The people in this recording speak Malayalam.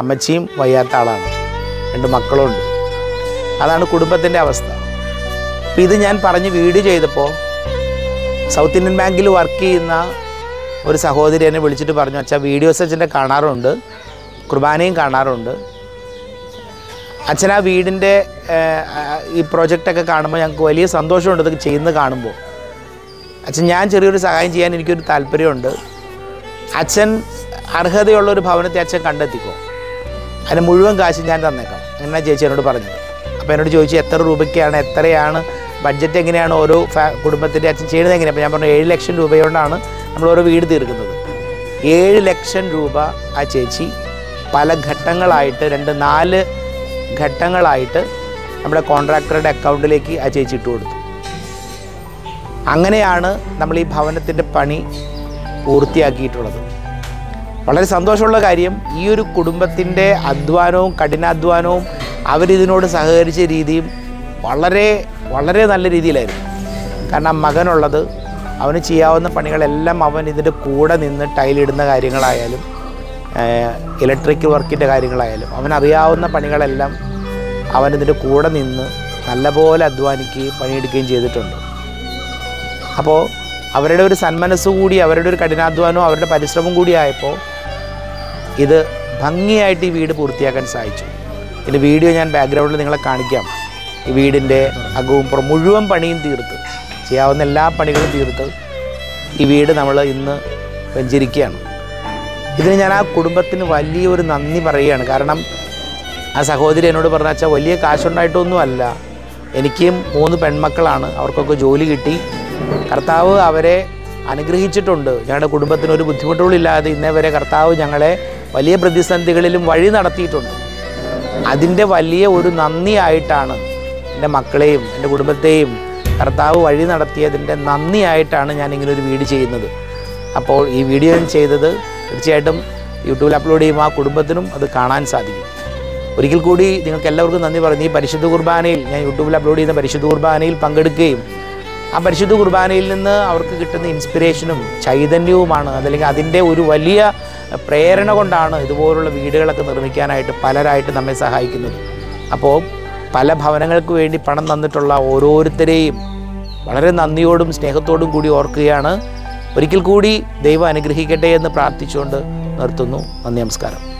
അമ്മച്ചിയും വയ്യാത്ത ആളാണ്. രണ്ട് മക്കളുണ്ട്. അതാണ് കുടുംബത്തിന്റെ അവസ്ഥ. അപ്പോൾ ഇത് ഞാൻ പറഞ്ഞ് വീട് ചെയ്തപ്പോൾ സൗത്ത് ഇന്ത്യൻ ബാങ്കിൽ വർക്ക് ചെയ്യുന്ന ഒരു സഹോദരി എന്നെ വിളിച്ചിട്ട് പറഞ്ഞു അച്ഛാ വീഡിയോസ് അച്ഛന്റെ കാണാറുണ്ട്. കുർബാനയും കാണാറുണ്ട്. അച്ഛൻ ആ വീടിന്റെ ഈ പ്രോജക്റ്റൊക്കെ കാണുമ്പോൾ ഞങ്ങൾക്ക് വലിയ സന്തോഷമുണ്ട് ഇത് ചെയ്യുന്നത് കാണുമ്പോൾ അച്ഛൻ ഞാൻ ചെറിയൊരു സഹായം ചെയ്യാൻ എനിക്കൊരു താല്പര്യമുണ്ട്. അച്ഛൻ അർഹതയുള്ള ഒരു ഭവനത്തെ അച്ഛൻ കണ്ടെത്തിക്കോ? അതിന് മുഴുവൻ കാശ് ഞാൻ തന്നേക്കാം. അങ്ങനെ ചേച്ചി എന്നോട് പറഞ്ഞത് അപ്പോൾ എന്നോട് ചോദിച്ചു എത്ര രൂപയ്ക്കാണ് എത്രയാണ് ബഡ്ജറ്റ് എങ്ങനെയാണ് ഓരോ ഫാ കുടുംബത്തിന്റെ അച്ഛൻ ചെയ്യുന്നത് എങ്ങനെയാണ് അപ്പോൾ ഞാൻ പറഞ്ഞു ഏഴ് ലക്ഷം രൂപയോണ്ടാണ് നമ്മൾ ഓരോ വീട് തീർക്കുന്നത്. ഏഴ് ലക്ഷം രൂപ ആ ചേച്ചി പല ഘട്ടങ്ങളായിട്ട് രണ്ട് നാല് ഘട്ടങ്ങളായിട്ട് നമ്മുടെ കോൺട്രാക്ടറുടെ അക്കൗണ്ടിലേക്ക് ആ ചേച്ചി ഇട്ട് കൊടുത്തു. അങ്ങനെയാണ് നമ്മൾ ഈ ഭവനത്തിന്റെ പണി പൂർത്തിയാക്കിയിട്ടുള്ളത്. വളരെ സന്തോഷമുള്ള കാര്യം ഈ ഒരു കുടുംബത്തിന്റെ അധ്വാനവും കഠിനാധ്വാനവും അവരിതിനോട് സഹകരിച്ച രീതിയും വളരെ വളരെ നല്ല രീതിയിലായിരുന്നു. കാരണം മകനുള്ളത് അവന് ചെയ്യാവുന്ന പണികളെല്ലാം അവൻ ഇതിന്റെ കൂടെ നിന്ന് ടൈലിടുന്ന കാര്യങ്ങളായാലും ഇലക്ട്രിക് വർക്കിന്റെ കാര്യങ്ങളായാലും അവനറിയാവുന്ന പണികളെല്ലാം അവൻ ഇതിന്റെ കൂടെ നിന്ന് നല്ലപോലെ അധ്വാനിക്കുകയും പണിയെടുക്കുകയും ചെയ്തിട്ടുണ്ട്. അപ്പോൾ അവരുടെ ഒരു സന്മനസ്സ് കൂടി അവരുടെ ഒരു കഠിനാധ്വാനവും അവരുടെ പരിശ്രമം കൂടി ആയപ്പോൾ ഇത് ഭംഗിയായിട്ട് ഈ വീട് പൂർത്തിയാക്കാൻ സാധിച്ചു ഇതിന്റെ വീഡിയോ ഞാൻ ബാക്ക്ഗ്രൗണ്ടിൽ നിങ്ങളെ കാണിക്കാം. ഈ വീടിന്റെ അകവും പുറം മുഴുവൻ പണിയും തീർത്ത്. ചെയ്യാവുന്ന എല്ലാ പണികളും തീർത്ത്. ഈ വീട് നമ്മൾ ഇന്ന് വെഞ്ചരിക്കുകയാണ്. ഇതിന് ഞാൻ ആ കുടുംബത്തിന് വലിയൊരു നന്ദി പറയുകയാണ്. കാരണം ആ സഹോദരി എന്നോട് പറഞ്ഞ വെച്ചാൽ വലിയ കാശുണ്ടായിട്ടൊന്നുമല്ല. എനിക്കും മൂന്ന് പെൺമക്കളാണ്. അവർക്കൊക്കെ ജോലി കിട്ടി. കർത്താവ് അവരെ അനുഗ്രഹിച്ചിട്ടുണ്ട്. ഞങ്ങളുടെ കുടുംബത്തിന് ഒരു ബുദ്ധിമുട്ടുകളില്ലാതെ ഇന്നേ വരെ കർത്താവ് ഞങ്ങളെ വലിയ പ്രതിസന്ധികളിലും വഴി നടത്തിയിട്ടുണ്ട്. അതിന്റെ വലിയ ഒരു നന്ദിയായിട്ടാണ് എന്റെ മക്കളെയും എന്റെ കുടുംബത്തെയും കർത്താവ് വഴി നടത്തിയതിന്റെ നന്ദിയായിട്ടാണ് ഞാൻ ഒരു വീഡിയോ ചെയ്യുന്നത്. അപ്പോൾ ഈ വീഡിയോ ഞാൻ ചെയ്തത് തീർച്ചയായിട്ടും യൂട്യൂബിൽ അപ്ലോഡ് ചെയ്യുമ്പോൾ ആ കുടുംബത്തിനും അത് കാണാൻ സാധിക്കും. ഒരിക്കൽ കൂടി നിങ്ങൾക്ക് എല്ലാവർക്കും നന്ദി പറഞ്ഞു ഈ പരിശുദ്ധ കുർബാനയിൽ ഞാൻ യൂട്യൂബിൽ അപ്ലോഡ് ചെയ്യുന്ന പരിശുദ്ധ കുർബാനയിൽ പങ്കെടുക്കുകയും ആ പരിശുദ്ധ കുർബാനയിൽ നിന്ന് അവർക്ക് കിട്ടുന്ന ഇൻസ്പിറേഷനും ചൈതന്യവുമാണ്. അതല്ലെങ്കിൽ അതിന്റെ ഒരു വലിയ പ്രേരണ കൊണ്ടാണ് ഇതുപോലുള്ള വീടുകളൊക്കെ നിർമ്മിക്കാനായിട്ട് പലരായിട്ട് നമ്മെ സഹായിക്കുന്നത്. അപ്പോൾ പല ഭവനങ്ങൾക്ക് വേണ്ടി പണം തന്നിട്ടുള്ള ഓരോരുത്തരെയും വളരെ നന്ദിയോടും സ്നേഹത്തോടും കൂടി ഓർക്കുകയാണ്. ഒരിക്കൽ കൂടി ദൈവം അനുഗ്രഹിക്കട്ടെ എന്ന് പ്രാർത്ഥിച്ചുകൊണ്ട് നിർത്തുന്നു. നന്ദി നമസ്കാരം.